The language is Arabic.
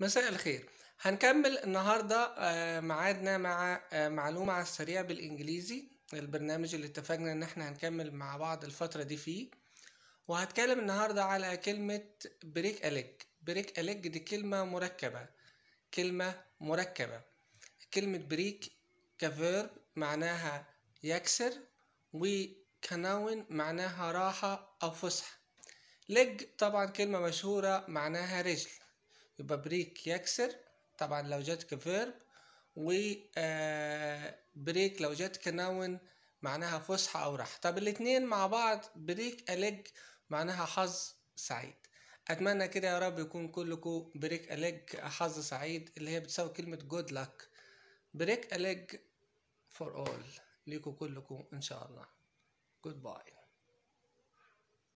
مساء الخير. هنكمل النهاردة آه، ميعادنا مع آه، معلومة على السريع بالإنجليزي البرنامج اللي اتفقنا إن إحنا هنكمل مع بعض الفترة دي فيه. وهتكلم النهاردة على كلمة break a leg break a leg دي كلمة مركبة. كلمة مركبة. كلمة break ك verb معناها يكسر وك noun معناها راحة أو فسحة. leg طبعا كلمة مشهورة معناها رجل. يبقى break يكسر. طبعا لو جت ك verb و آه، break لو جت ك noun معناها فسحة أو راحة. طب الاتنين مع بعض break a leg معناها حظ سعيد. أتمنى كده يا رب يكون كلكم break a leg حظ سعيد اللي هي بتساوي كلمة good luck break a leg for all ليكم كلكم إن شاء الله. جود باي